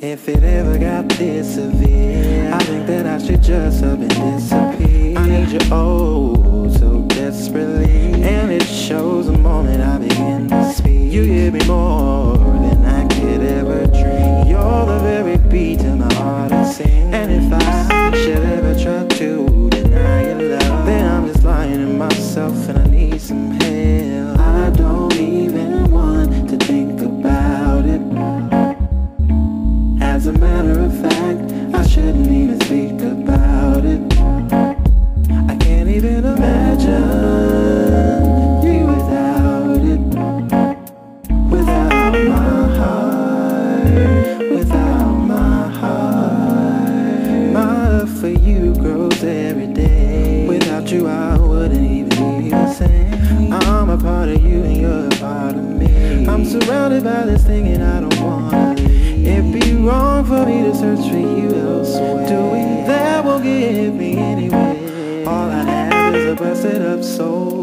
If it ever got this severe, I think that I should just up and disappear. I need you oh so desperately, and it shows the moment I begin. Without you, I wouldn't even be the same. I'm a part of you and you're a part of me. I'm surrounded by this thing and I don't wanna. It'd be wrong for me to search for you elsewhere. Doing that won't give me anywhere. All I have is a busted up soul.